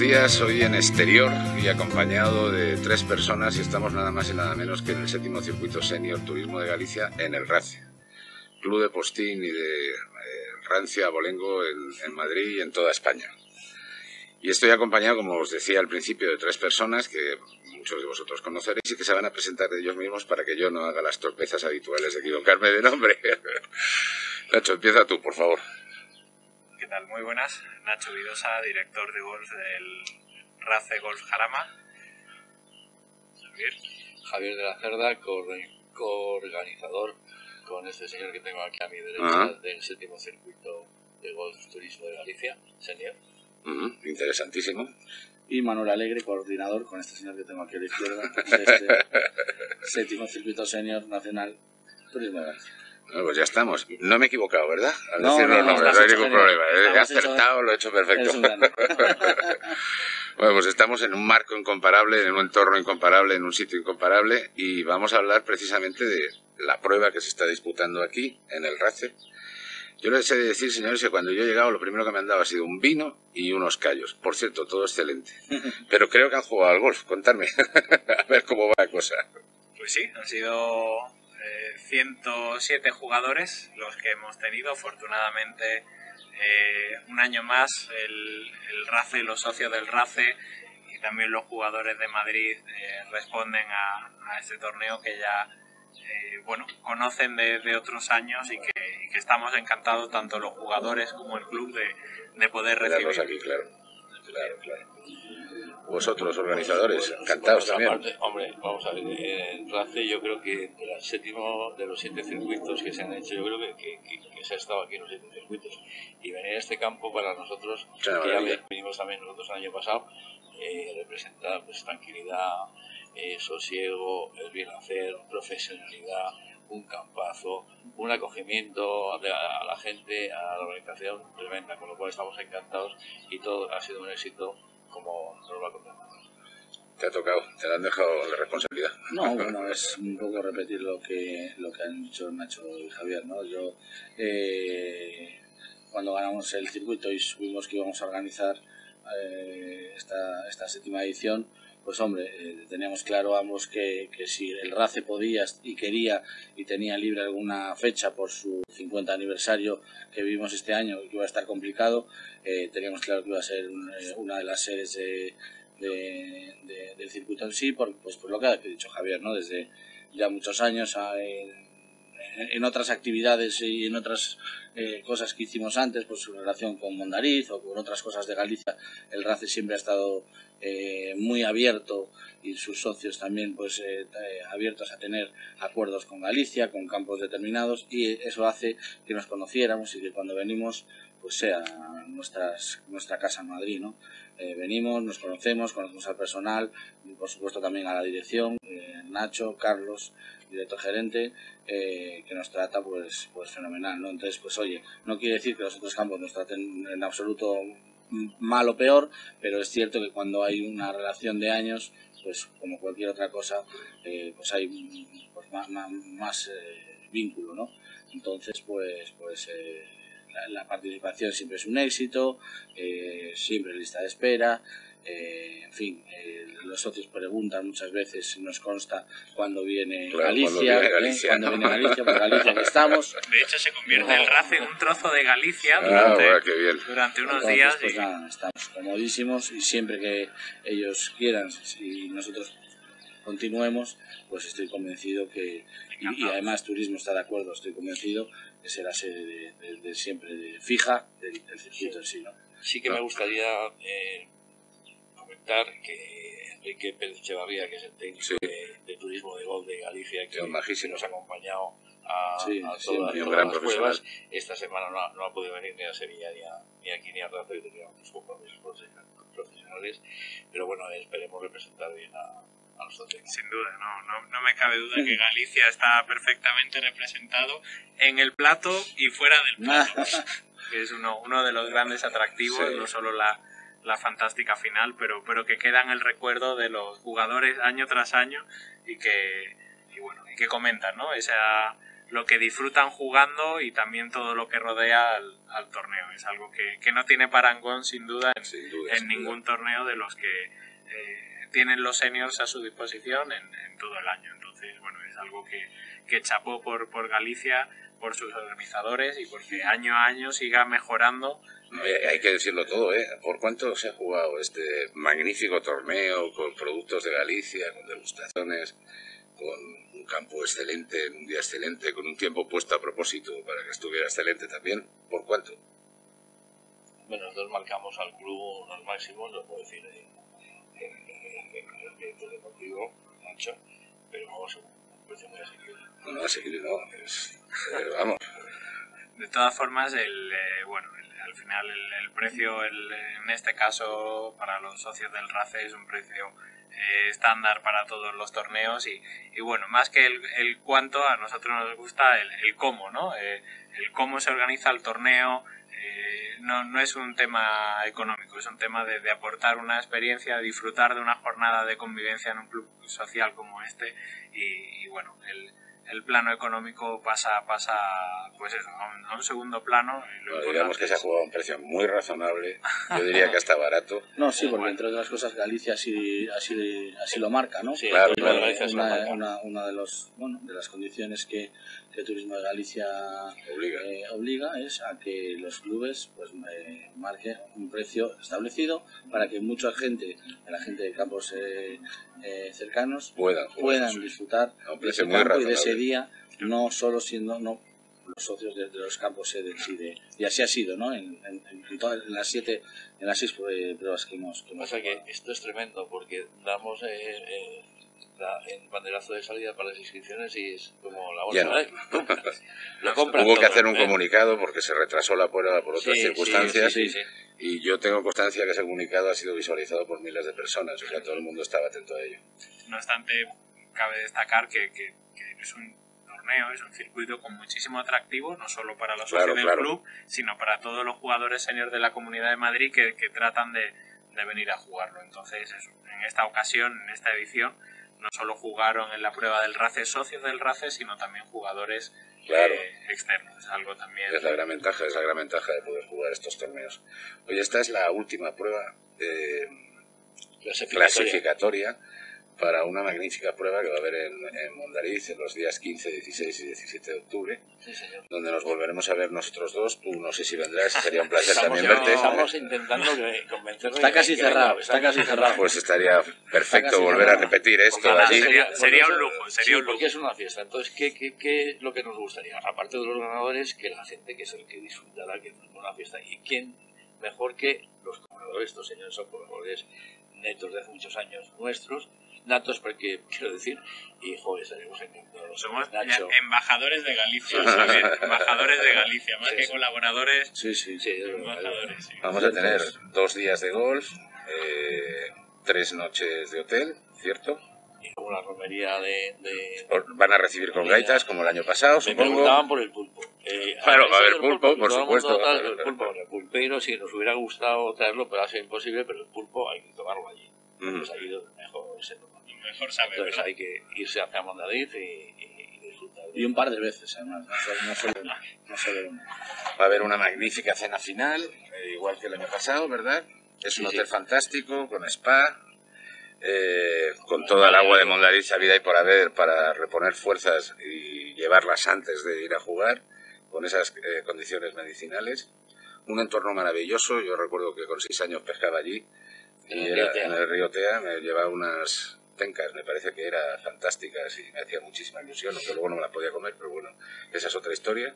Días, hoy en exterior y acompañado de tres personas y estamos nada más y nada menos que en el séptimo circuito senior turismo de Galicia en el RACE, Club de Postín y de eh, Rancia Bolengo en, en Madrid y en toda España. Y estoy acompañado, como os decía al principio, de tres personas que muchos de vosotros conoceréis y que se van a presentar de ellos mismos para que yo no haga las torpezas habituales de equivocarme de nombre. Nacho, empieza tú, por favor. Muy buenas. Nacho Vidosa, director de golf del RACE Golf Jarama. Javier. Javier de la Cerda, coorganizador con este señor que tengo aquí a mi derecha del séptimo circuito de golf turismo de Galicia, señor. Interesantísimo. y Manuel Alegre, coordinador con este señor que tengo aquí a la izquierda, de este séptimo circuito senior nacional Turismo de Galicia. Bueno, pues ya estamos. No me he equivocado, ¿verdad? Al No, decir no, no, no hay ningún problema. He acertado, lo he hecho perfecto. Bueno, pues estamos en un marco incomparable, en un entorno incomparable, en un sitio incomparable y vamos a hablar precisamente de la prueba que se está disputando aquí, en el RACE. Yo les he de decir, señores, que cuando yo he llegado lo primero que me han dado ha sido un vino y unos callos. Por cierto, todo excelente. Pero creo que han jugado al golf, contadme. a ver cómo va la cosa. Pues sí, han sido eh, 107 jugadores los que hemos tenido. Afortunadamente, eh, un año más, el, el RACE, los socios del RACE y también los jugadores de Madrid eh, responden a, a este torneo que ya eh, bueno, conocen de, de otros años y que, y que estamos encantados, tanto los jugadores como el club, de, de poder recibir. aquí, claro. Claro, claro. Vosotros, organizadores, encantados también. parte, hombre, vamos a ver, en RACE yo creo que los séptimo de los siete circuitos que se han hecho, yo creo que, que- que- que se ha estado aquí en los siete circuitos. Y venir a este campo para nosotros, una que ya venimos también nosotros el año pasado, eh, representa pues, tranquilidad, eh, sosiego, el bien hacer, profesionalidad, un campazo, un acogimiento de- a la gente, a la organización tremenda, con lo cual estamos encantados y todo ha sido un éxito como nos lo va a contar. Te ha tocado, te han dejado la responsabilidad. No, bueno, es un poco repetir lo que, lo que han dicho Nacho y Javier, ¿no? Yo, eh, cuando ganamos el circuito y supimos que íbamos a organizar eh, esta, esta séptima edición, pues hombre, eh, teníamos claro ambos que, que si el RACE podía y quería y tenía libre alguna fecha por su 50 aniversario que vivimos este año, que iba a estar complicado, eh, teníamos claro que iba a ser eh, una de las sedes de, de- de- del circuito en sí, por, pues por lo que ha dicho Javier, ¿no? Desde ya muchos años a- en, en otras actividades y en otras eh, cosas que hicimos antes, pues su relación con Mondariz o con otras cosas de Galicia, el RACE siempre ha estado eh, muy abierto y sus socios también pues eh, eh, abiertos a tener acuerdos con Galicia, con campos determinados y eso hace que nos conociéramos y que cuando venimos pues sea nuestras, nuestra casa en Madrid, ¿no? Eh, venimos, nos conocemos, conocemos al personal y por supuesto también a la dirección, eh, Nacho, Carlos, director gerente, eh, que nos trata pues, pues fenomenal, ¿no? Entonces, pues oye, no quiere decir que los otros campos nos traten en absoluto mal o peor, pero es cierto que cuando hay una relación de años, pues como cualquier otra cosa, eh, pues hay pues, más, más, eh, vínculo, ¿no? Entonces, pues, pues eh, la, la participación siempre es un éxito, siempre lista de espera, eh, en fin, eh, los socios preguntan muchas veces, nos consta cuando viene Claro, Galicia, cuando viene ¿eh? Galicia, ¿no? viene Galicia, por Galicia que estamos. De hecho, se convierte el RACE en un trozo de Galicia Ah, durante, bueno, qué bien. durante unos Entonces, días. pues y- nada, estamos comodísimos y siempre que ellos quieran y nosotros continuemos, pues estoy convencido que, y, y además Turismo está de acuerdo, estoy convencido que será sede de, de- de siempre de fija del, del circuito en sí, ¿no? Sí que me gustaría eh, comentar que Enrique Pérez Echevarría, que es el técnico Sí. de, de turismo de gol de Galicia, que, Sí, majísimo. que nos ha acompañado a, Sí, a todas, un todas las pruebas, esta semana no ha, no ha podido venir ni a Sevilla ni, a, ni aquí ni a Razo y tenía otros compromisos profesionales, pero bueno, esperemos representar bien a, a los atletas. Sin duda, no, no, no me cabe duda que Galicia está perfectamente representado en el plato y fuera del plato, que es uno, uno de los grandes atractivos, Sí. no solo la, la fantástica final, pero, pero que queda en el recuerdo de los jugadores año tras año y que, y bueno, y que comentan, ¿no? Esa, lo que disfrutan jugando y también todo lo que rodea al, torneo. Es algo que, que, no tiene parangón sin duda en, ningún torneo de los que eh, tienen los seniors a su disposición en, todo el año. Entonces, bueno, es algo que, que chapó por, por Galicia, por sus organizadores y porque año a año siga mejorando. Eh, hay que decirlo todo, ¿eh? ¿Por cuánto se ha jugado este magnífico torneo con productos de Galicia, con degustaciones? con un campo excelente, en un día excelente, con un tiempo puesto a propósito para que estuviera excelente también. ¿Por cuánto? Bueno, nosotros marcamos al club los máximos, lo puedo decir en, el director deportivo, Nacho, pero vamos, un precio muy asequible. No, no, asequible no, es, vamos. De todas formas, el, eh, bueno, al final el, el precio, el, en este caso, para los socios del RACE es un precio eh, estándar para todos los torneos y, y bueno, más que el, el, cuánto, a nosotros nos gusta el, el cómo, ¿no? Eh, el cómo se organiza el torneo, eh, no, no, es un tema económico, es un tema de, de, aportar una experiencia, disfrutar de una jornada de convivencia en un club social como este y, y bueno, el, el plano económico pasa, pasa pues eso, a, un, segundo plano. digamos que se ha jugado a un precio muy razonable, yo diría que hasta barato. No, sí, porque entre otras cosas Galicia así, así, así lo marca, ¿no? Sí, claro, una, una, de, los, bueno, de las condiciones que, que Turismo de Galicia obliga. Eh, obliga es a que los clubes pues eh, marquen un precio establecido para que mucha gente, la gente de campos eh, eh cercanos, puedan, puedan disfrutar de ese campo y de ese día, no solo siendo no los socios de, los campos sede y así ha sido no en, en, todas las siete en las seis pruebas que hemos que o sea que esto es tremendo porque damos eh, el banderazo de salida para las inscripciones y es como la bolsa. lo Hubo que hacer un comunicado porque se retrasó la prueba por otras circunstancias y yo tengo constancia que ese comunicado ha sido visualizado por miles de personas, o sea, todo el mundo estaba atento a ello. No obstante, cabe destacar que, que, es un torneo, es un circuito con muchísimo atractivo, no solo para los socios del club, sino para todos los jugadores seniors de la Comunidad de Madrid que, que tratan de, de venir a jugarlo. Entonces, en esta ocasión, en esta edición, no solo jugaron en la prueba del RACE socios del RACE, sino también jugadores eh, externos. Es algo también. Es la gran ventaja, es la gran ventaja de poder jugar estos torneos. Oye, esta es la última prueba eh, clasificatoria para una magnífica prueba que va a haber en, en Mondariz en los días 15, 16 y 17 de octubre, donde nos volveremos a ver nosotros dos. Tú no sé si vendrás, sería un placer también verte. Estamos intentando convencerlo. Está casi cerrado, está casi cerrado. Pues estaría perfecto volver a repetir esto allí. Sería, un lujo, sería un lujo. Porque es una fiesta. Entonces, ¿qué, qué, ¿qué es lo que nos gustaría? Aparte de los ganadores, que la gente que es el que disfrutará que es una fiesta. ¿Y quién mejor que los colaboradores? Estos señores son colaboradores netos de hace muchos años nuestros datos porque quiero decir y joder estaremos encantados somos embajadores de Galicia embajadores de Galicia más que colaboradores sí sí, sí, embajadores, vamos a tener dos días de golf eh, tres noches de hotel cierto y como la romería de, van a recibir con gaitas como el año pasado me supongo. preguntaban por el pulpo. Eh, claro va a haber pulpo, por supuesto el pulpo el pulpeiro si nos hubiera gustado traerlo pero ha sido imposible pero el pulpo hay que tomarlo allí mejor mejor sabe, Entonces hay que irse hacia Mondadid y, y, disfrutar. Y un par de veces, además, no solo, una. Va a haber una magnífica cena final, eh, igual que el año pasado, ¿verdad? Es un hotel fantástico, con spa, eh, con toda el agua de Mondadid sabida y por haber para reponer fuerzas y llevarlas antes de ir a jugar, con esas eh, condiciones medicinales. Un entorno maravilloso, yo recuerdo que con seis años pescaba allí, y en el río Tea me llevaba unas tencas, me parece que era fantásticas y me hacía muchísima ilusión, aunque luego no me la podía comer, pero bueno, esa es otra historia.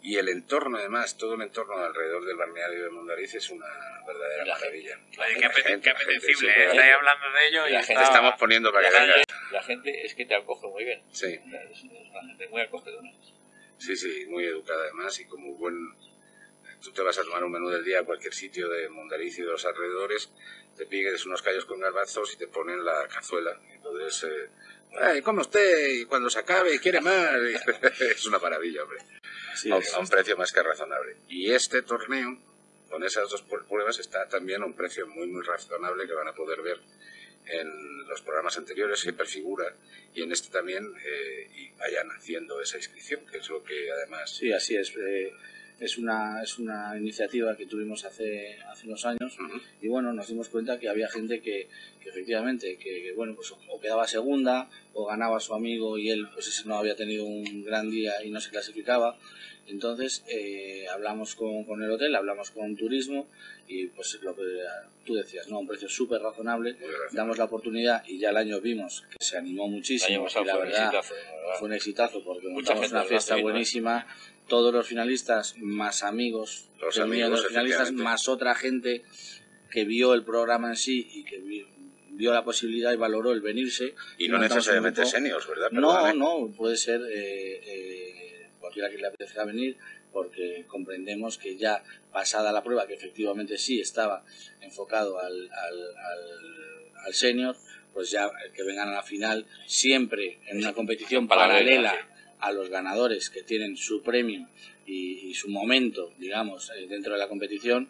Y el entorno, además, todo el entorno alrededor del balneario de Mondariz es una verdadera maravilla. qué, apetecible, ¿eh? estáis hablando de ello y la gente estamos poniendo para que venga. La gente es que te acoge muy bien. Sí. Es una gente muy acogedora. Sí, sí, muy educada además y como buen tú te vas a tomar un menú del día a cualquier sitio de Mondariz y de los alrededores te piques unos callos con garbanzos y te ponen la cazuela. Entonces, eh, Ay, come usted y cuando se acabe quiere más. es una maravilla, hombre. a, un precio más que razonable. Y este torneo, con esas dos pruebas, está también a un precio muy, muy razonable que van a poder ver en los programas anteriores siempre figura y en este también eh, y vayan haciendo esa inscripción, que es lo que además... Sí, así es. Eh, es una, es una iniciativa que tuvimos hace, hace unos años y bueno, nos dimos cuenta que había gente que, que efectivamente, que, bueno, pues o quedaba segunda o ganaba su amigo y él pues ese no había tenido un gran día y no se clasificaba. Entonces eh, hablamos con, con, el hotel, hablamos con turismo y pues lo que tú decías, ¿no? Un precio súper razonable, damos la oportunidad y ya el año vimos que se animó muchísimo y la verdad, fue un exitazo porque montamos una fiesta buenísima todos los finalistas más amigos, los amigos, los finalistas más otra gente que vio el programa en sí y que vio, la posibilidad y valoró el venirse. Y no necesariamente seniors, ¿verdad? no, no, puede ser eh, eh, cualquiera que le apetezca venir porque comprendemos que ya pasada la prueba, que efectivamente sí estaba enfocado al, al, al, al senior, pues ya que vengan a la final siempre en una competición paralela a los ganadores que tienen su premio y, su momento, digamos, eh, dentro de la competición,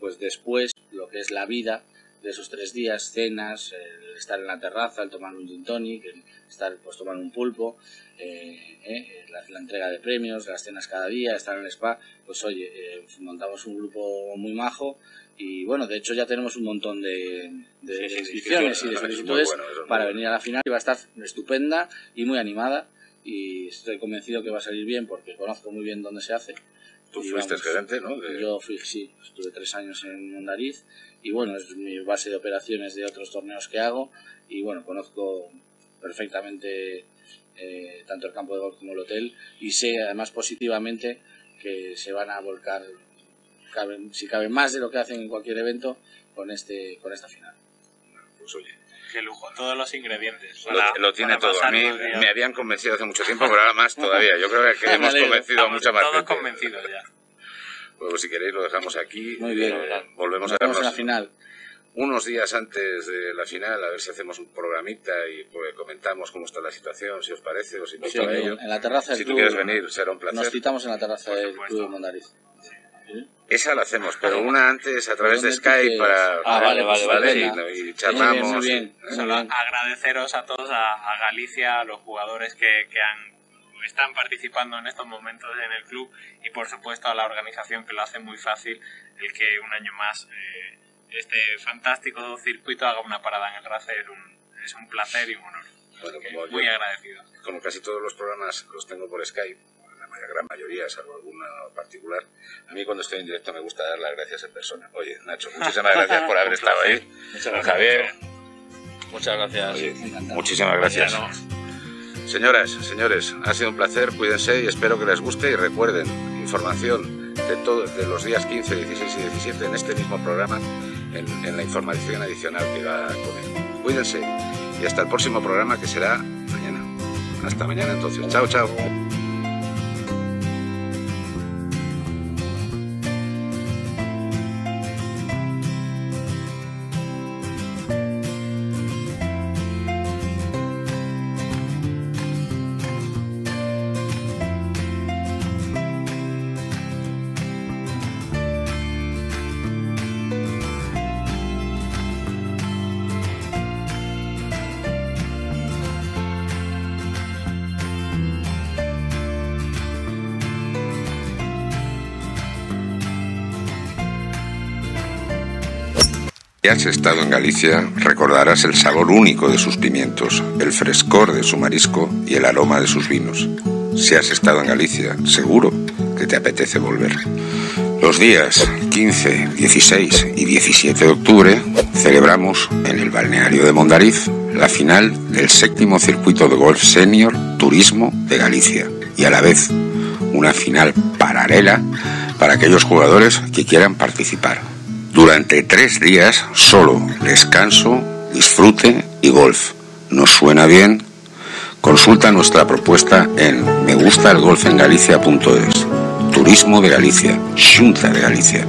pues después lo que es la vida de esos tres días, cenas, el estar en la terraza, el tomar un gin tonic, el estar, pues tomar un pulpo, eh, eh, la, entrega de premios, las cenas cada día, estar en el spa, pues oye, montamos un grupo muy majo y bueno, de hecho ya tenemos un montón de, inscripciones y de solicitudes para venir a la final y va a estar estupenda y muy animada y estoy convencido que va a salir bien porque conozco muy bien dónde se hace. Tú fuiste gerente, ¿no? Yo fui, sí, estuve tres años en Mondariz y bueno, es mi base de operaciones de otros torneos que hago y bueno, conozco perfectamente eh, tanto el campo de golf como el hotel y sé además positivamente que se van a volcar, si cabe más de lo que hacen en cualquier evento, con, este, con esta final. Pues oye, Qué lujo, todos los ingredientes. lo, tiene todo. A mí me habían convencido hace mucho tiempo, pero ahora más todavía. Yo creo que hemos convencido a mucha más todos convencidos ya. Pues si queréis lo dejamos aquí. Muy bien. volvemos a vernos. la final. Unos días antes de la final, a ver si hacemos un programita y pues, comentamos cómo está la situación, si os parece, o si sí, a ello. En la terraza Si tú quieres venir, será un placer. Nos citamos en la terraza del Club de Mondariz. Esa la hacemos, pero una antes a través de Skype para... Ah, vale, vale, vale. Y, charlamos. Muy bien, Agradeceros a todos, a, Galicia, a los jugadores que, que han están participando en estos momentos en el club y por supuesto a la organización que lo hace muy fácil el que un año más eh, este fantástico circuito haga una parada en el RACE es un, es un placer y un honor. muy agradecido. Como casi todos los programas los tengo por Skype, la gran mayoría, salvo alguna particular. A mí cuando estoy en directo me gusta dar las gracias en persona. Oye, Nacho, muchísimas gracias por haber estado ahí. Muchas gracias. Javier. Muchas gracias. muchísimas gracias. Señoras, señores, ha sido un placer, cuídense y espero que les guste y recuerden información de, todo, de los días 15, 16 y 17 en este mismo programa, en, en la información adicional que va con él. Cuídense y hasta el próximo programa que será mañana. Hasta mañana entonces. Chao, chao. Si has estado en Galicia, recordarás el sabor único de sus pimientos, el frescor de su marisco y el aroma de sus vinos. Si has estado en Galicia, seguro que te apetece volver. Los días 15, 16 y 17 de octubre celebramos en el balneario de Mondariz la final del séptimo circuito de golf senior Turismo de Galicia y a la vez una final paralela para aquellos jugadores que quieran participar. Durante tres días solo descanso, disfrute y golf. ¿Nos suena bien? Consulta nuestra propuesta en megustalgolfengalicia.es. Turismo de Galicia, Junta de Galicia.